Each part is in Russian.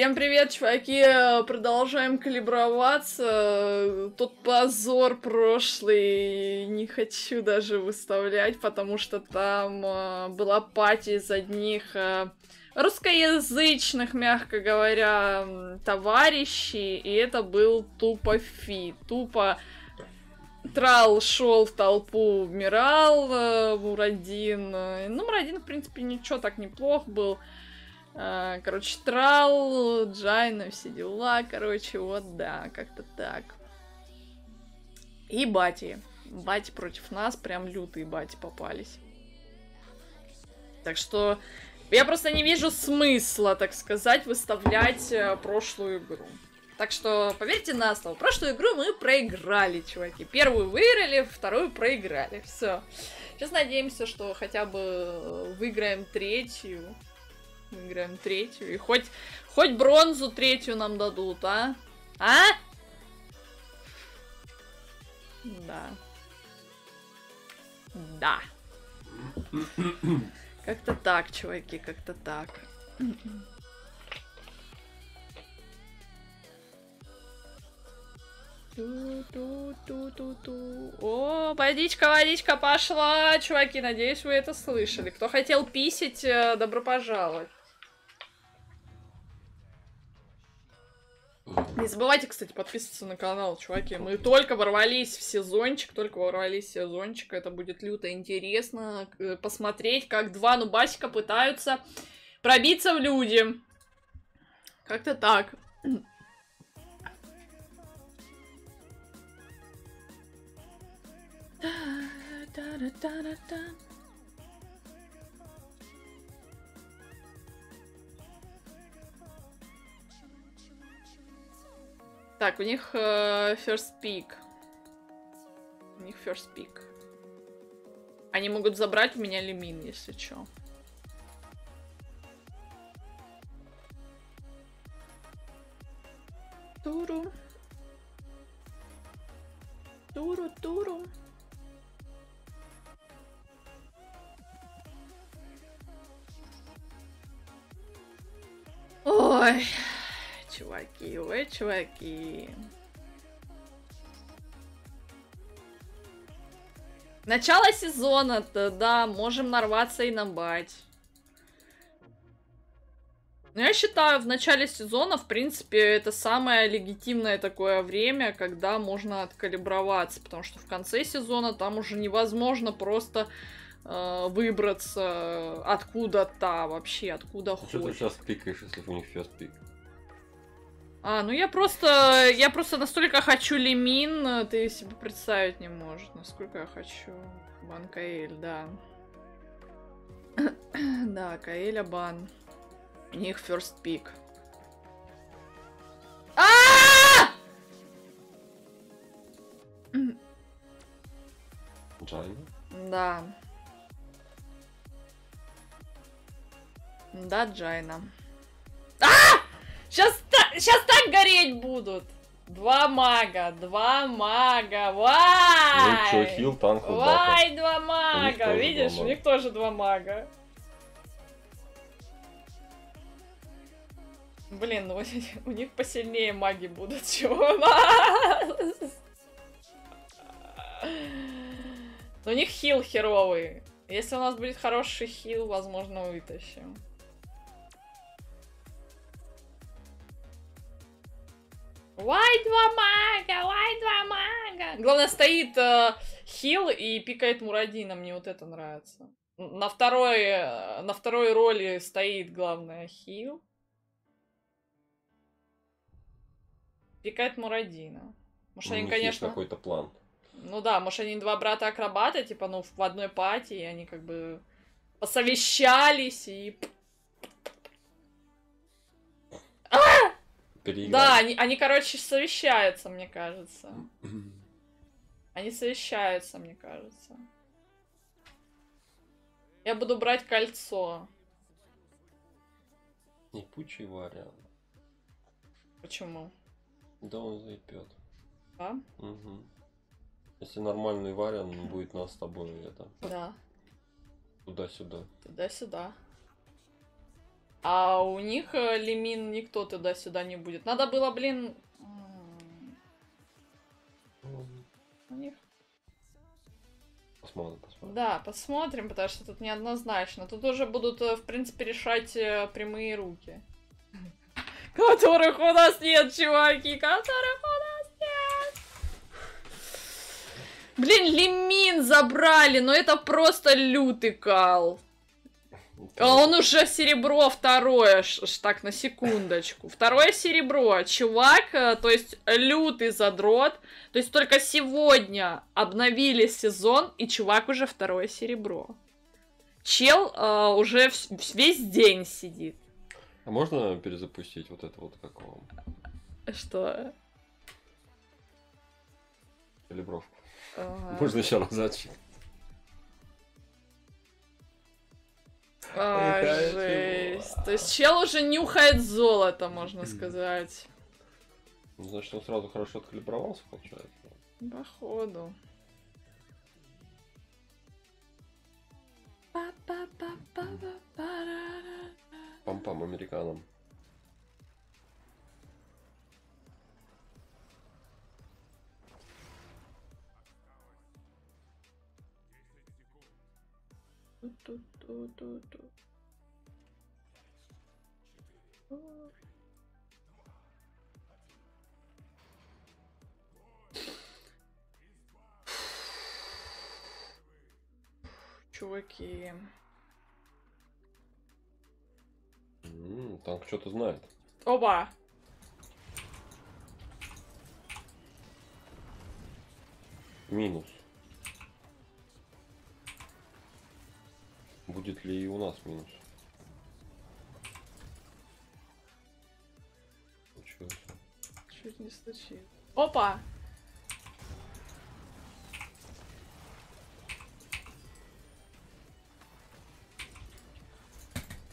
Всем привет, чуваки! Продолжаем калиброваться. Тот позор прошлый не хочу даже выставлять, потому что там э, была пати из одних э, русскоязычных, мягко говоря, товарищей, и это был тупо фи, тупо Трал шел в толпу, умирал, э, Мурадин. Ну, Мурадин, в принципе, ничего так неплох был. А, короче, Трал, Джайна, все дела, короче, вот да, как-то так. И Бати. Бати против нас, прям лютые Бати попались. Так что я просто не вижу смысла, так сказать, выставлять э, прошлую игру. Так что, поверьте на слово, прошлую игру мы проиграли, чуваки. Первую выиграли, вторую проиграли. Все. Сейчас надеемся, что хотя бы выиграем третью. Выиграем третью. И хоть, хоть бронзу третью нам дадут, а? А? Да. Да. Как-то так, чуваки, как-то так. Ту-ту-ту-ту-ту. О, водичка, водичка пошла, чуваки, надеюсь, вы это слышали. Кто хотел писить, э, добро пожаловать. Не забывайте, кстати, подписываться на канал, чуваки. Мы только ворвались в сезончик, только ворвались в сезончик. Это будет люто интересно э, посмотреть, как два нубасика пытаются пробиться в люди. Как-то так. Да-да-да-да-да. Так, у них э, first pick. У них first pick. Они могут забрать у меня лимин, если что. Чуваки. Начало сезона-то, да, можем нарваться и на бать. Но я считаю, в начале сезона, в принципе, это самое легитимное такое время, когда можно откалиброваться, потому что в конце сезона там уже невозможно просто э, выбраться откуда-то вообще, откуда хочешь. Что ты сейчас пикаешь, если у них фест пик? А, ну я просто, я просто настолько хочу лимин, ты себе представить не можешь, насколько я хочу. Бан Каэль, да. да, Каэля бан. У них first pick. А! Джайна? Да. Да, Джайна. А! Сейчас, сейчас так гореть будут. Два мага, два мага, вай! Ну чё, хил, танк, Вай, два мага, видишь, два у них тоже два мага. Блин, ну у них посильнее маги будут, чем у нас. Но у них хил херовый. Если у нас будет хороший хил, возможно, вытащим. Вай два мага, вай два мага. Главное, стоит э, хил и пикает Мурадина. Мне вот это нравится. На второй, э, на второй роли стоит, главное, хил. Пикает Мурадина. Может, У они, конечно... какой-то план. Ну да, может, они два брата-акробата, типа, ну, в одной пати, и они как бы посовещались и... Переиграли. Да, они, они, короче, совещаются, мне кажется. Они совещаются, мне кажется. Я буду брать кольцо. Непучий вариант. Почему? Да он заебет. Да? Угу. Если нормальный вариант, он будет нас с тобой это Да. туда-сюда. Туда-сюда. А у них э, лимин никто туда-сюда не будет. Надо было, блин... У них Посмотрим, посмотрим. Да, посмотрим, потому что тут неоднозначно. Тут уже будут, э, в принципе, решать э, прямые руки. Которых у нас нет, чуваки, которых у нас нет. Блин, лимин забрали, но это просто лютый кал. А он уже серебро второе, ш, ш, так, на секундочку. Второе серебро. Чувак, э, то есть лютый задрот. То есть только сегодня обновили сезон, и чувак уже второе серебро. Чел э, уже вс- весь день сидит. А можно перезапустить вот это вот как вам? Что? Калибровку. Ага. Можно еще разочек. А, жесть. То есть чел уже нюхает золото, можно сказать. Ну, значит, он сразу хорошо откалибровался, получается. Походу. Пам-пам американам. Ту-ту-ту-ту-ту. Чуваки. М, Танк что-то знает. Оба! Минус. Будет ли и у нас минус? Случилось. Чуть не случилось. Опа!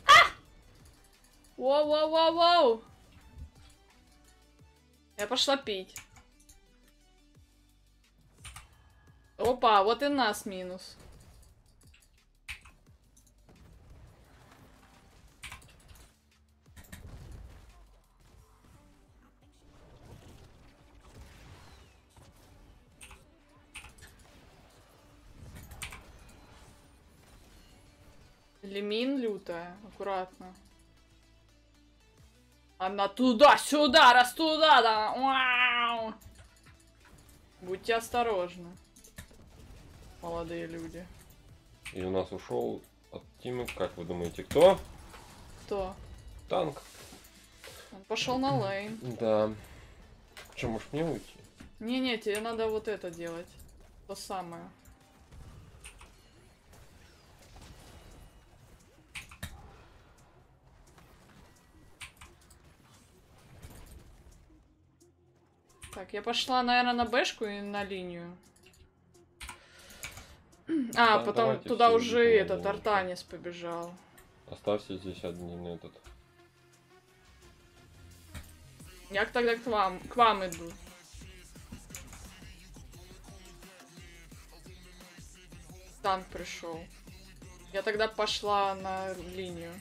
А! Воу-воу-воу-воу! Я пошла пить. Опа, вот и нас минус. Лемин лютая, аккуратно. Она туда-сюда, раз туда, да. Вау! Будьте осторожны, молодые люди. И у нас ушел от Тимы, как вы думаете, кто? Кто? Танк. Он пошел на лейн. Да. Че, может мне уйти? Не-не, тебе надо вот это делать. То самое. Так, я пошла, наверное, на бэшку и на линию. А, Да, потом туда уже этот Артанис побежал. Оставься здесь один этот. Я тогда к вам, к вам иду. Танк пришел. Я тогда пошла на линию.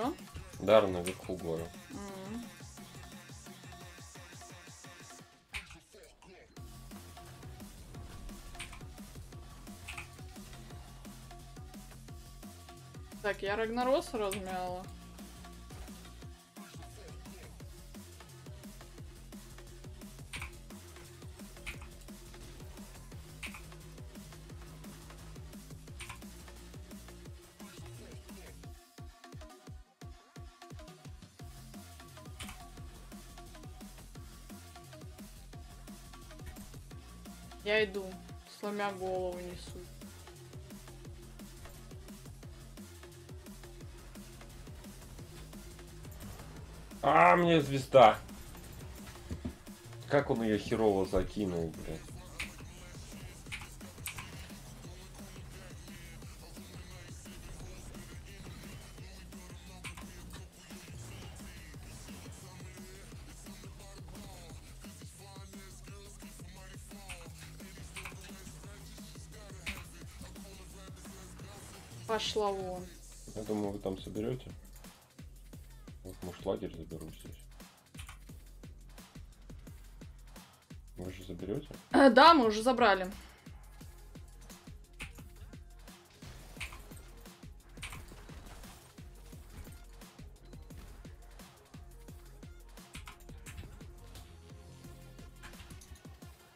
Чё? Дар наверху говорю. М. Так, я Рагнарос размяла. Сломя голову несу. А, мне звезда. Как он ее херово закинул, блядь. Пошла вон. Я думаю, вы там соберете. Вот, может, лагерь заберу здесь. Вы же заберете? Э, да, мы уже забрали.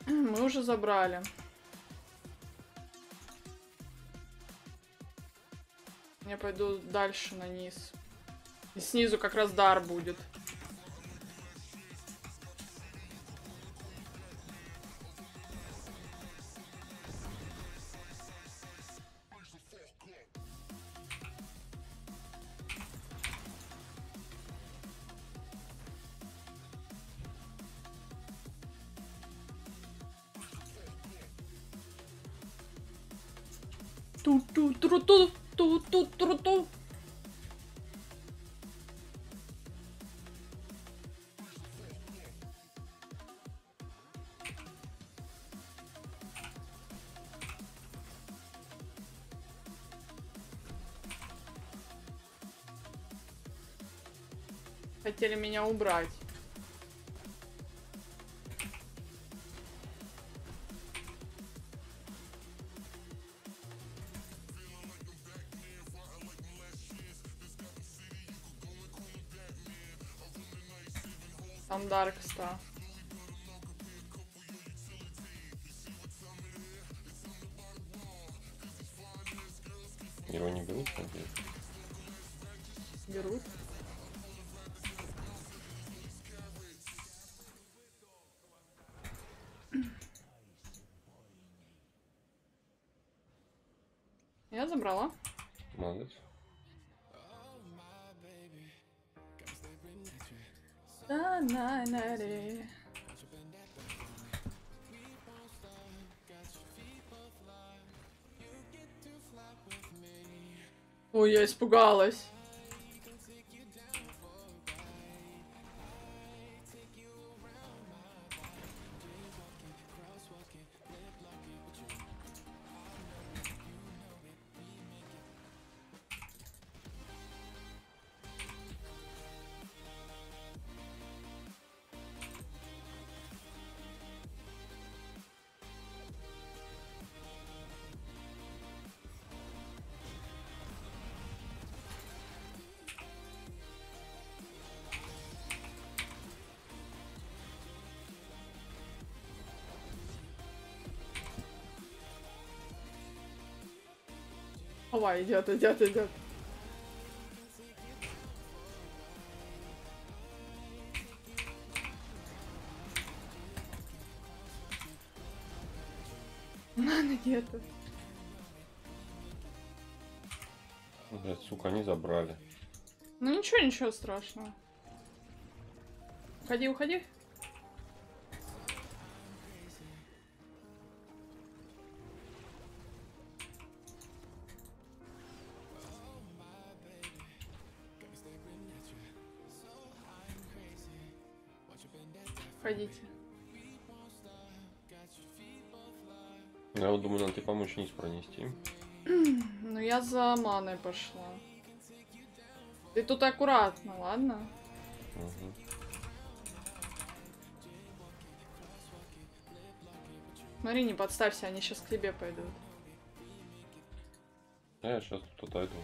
Мы уже забрали. Я пойду дальше на низ. И снизу как раз дар будет. Хотели меня убрать. Там Даркста. Забрала. Молодец. Да, на, на, ре. Ой, я испугалась. Ова, идет, идет, идет. Мана нету. Блядь, сука, они забрали. Ну ничего, ничего страшного. Уходи, уходи. Ходите. Я вот думаю, надо тебе помочь низ пронести. Ну я за маной пошла. Ты тут аккуратно, ладно? Угу. Смотри, не подставься, они сейчас к тебе пойдут. Я сейчас тут отойду.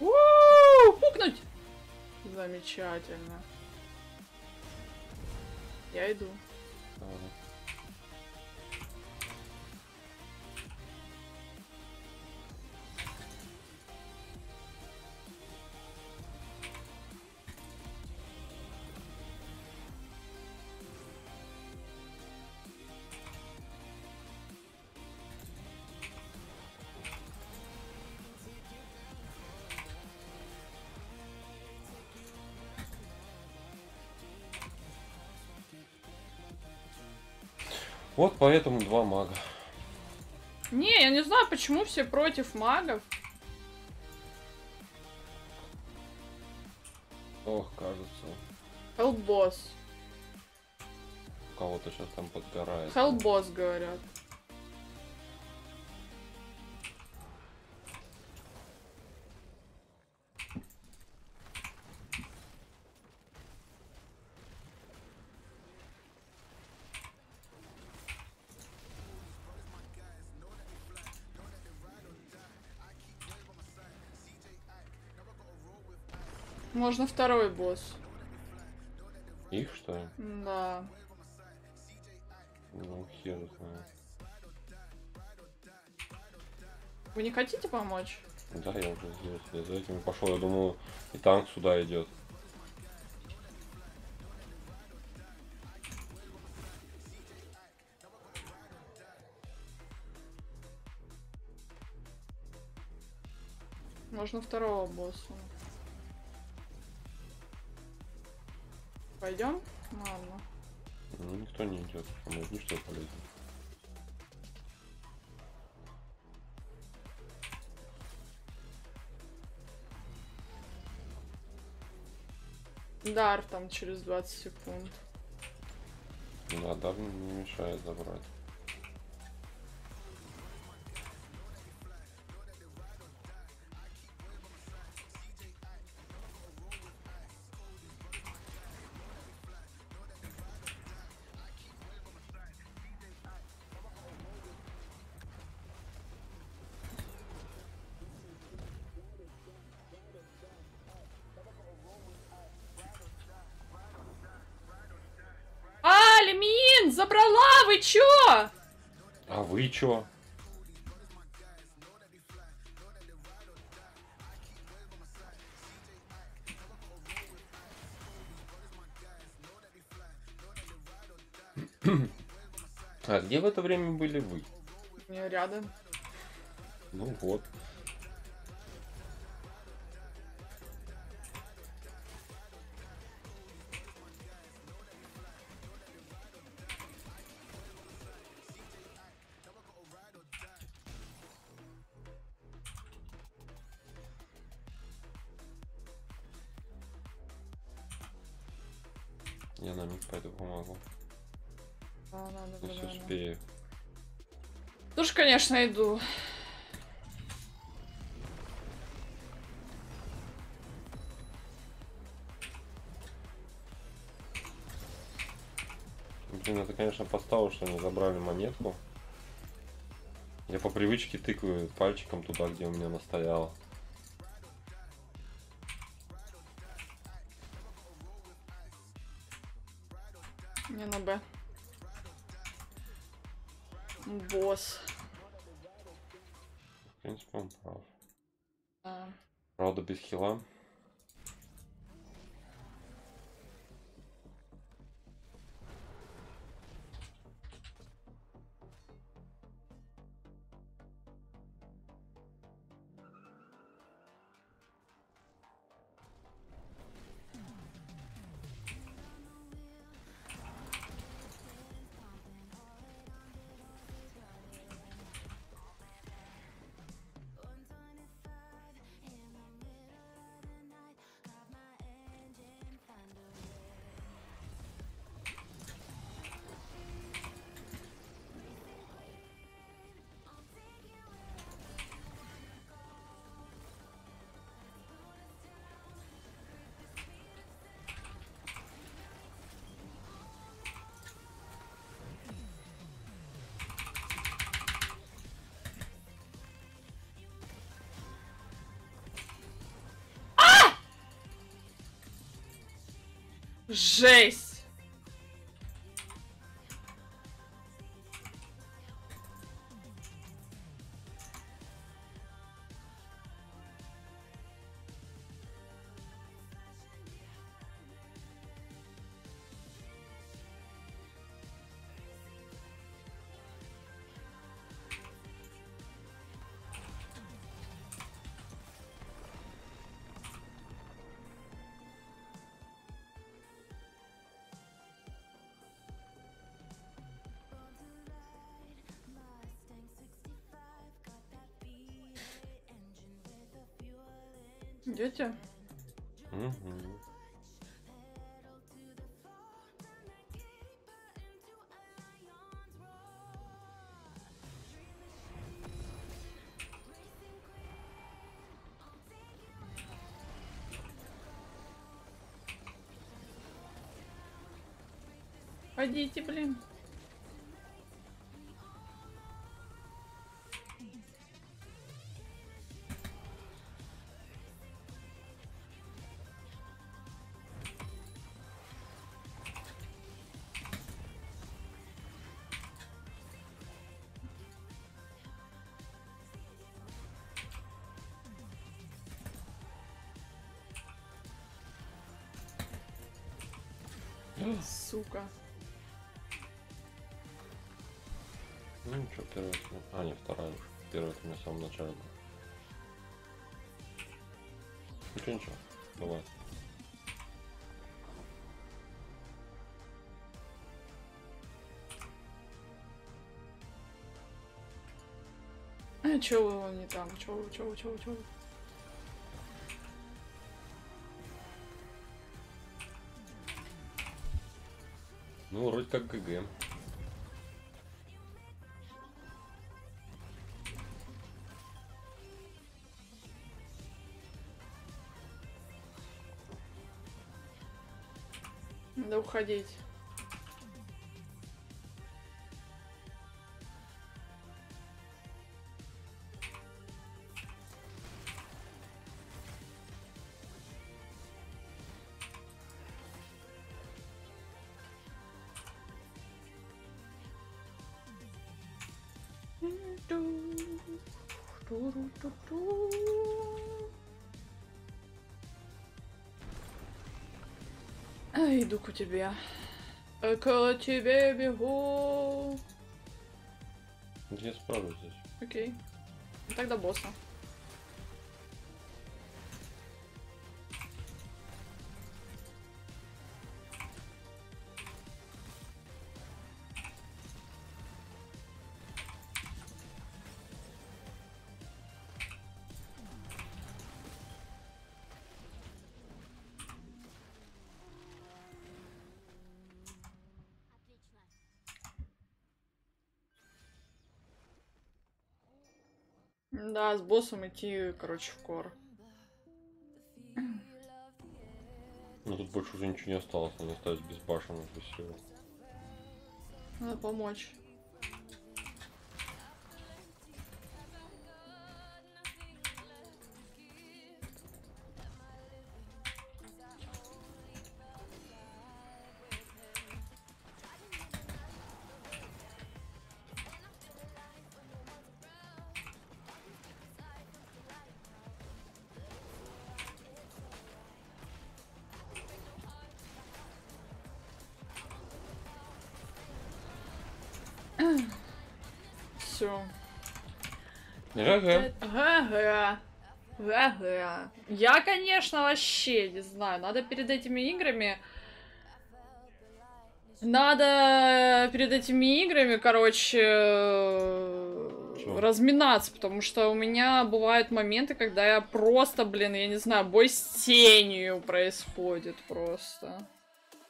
У-у-у, Пукнуть! Замечательно. Я иду. Ага. Вот поэтому два мага. Не, я не знаю, почему все против магов. Ох, кажется, Хеллбосс. у кого-то сейчас там подгорает. Хеллбосс, говорят. Можно второй босс. Их что ли? Да. Ну, хер знает. Вы не хотите помочь? Да, я уже здесь. Я за этим пошел. Я думал, и танк сюда идет. Можно второго босса. Пойдем? Ладно. Ну, никто не идет. Может, ничто полезно. Дар там через 20 секунд. Да, дар не не мешает забрать. Чё? А где в это время были вы? Рядом. Ну вот. Конечно, иду. Блин, это, конечно, поставил, что они забрали монетку. Я по привычке тыкаю пальчиком туда, где у меня настояло. Не на Б. Босс. Pesquira. Жесть! Идете? Мгм. Пойдите, блин. Ну ничего, первая. это- А, не, вторая. Первая меня в самом начале была. Ничего, ничего. Давай. А, чё вы не там? Чё вы, чё чё чё вы? Ну, вроде как ГГ. уходить. А, иду к тебе. К тебе бегу. Я справлюсь здесь. Окей. Тогда босса. Да, с боссом идти, короче, в кор. Ну тут больше уже ничего не осталось, надо оставить без башен, без всего. Надо помочь. Все. ГГ. Ага. Ага. Я, конечно, вообще не знаю. Надо перед этими играми... Надо перед этими играми, короче, Чё? разминаться, потому что у меня бывают моменты, когда я просто, блин, я не знаю, бой с тенью происходит просто.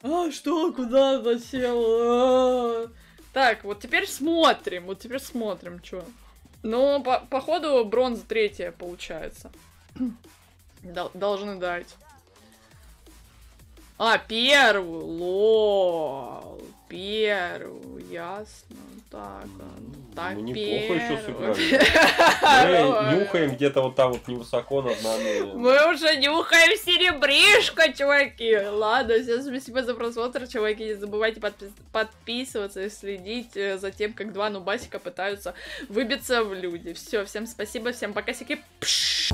А, что, куда засел? А. Так, вот теперь смотрим, вот теперь смотрим, что. Ну, по походу, бронза третья получается. Дол- должны дать. А, первую, лол. Первую, ясно. Так, а, так, Ну, неплохо еще сыграли. Мы нюхаем где-то вот там вот невысоко над нами. Мы уже нюхаем серебришко, чуваки. Ладно, всем спасибо за просмотр, чуваки. Не забывайте подпис- подписываться и следить э, за тем, как два нубасика пытаются выбиться в люди. Все, всем спасибо, всем пока-сики. Пш!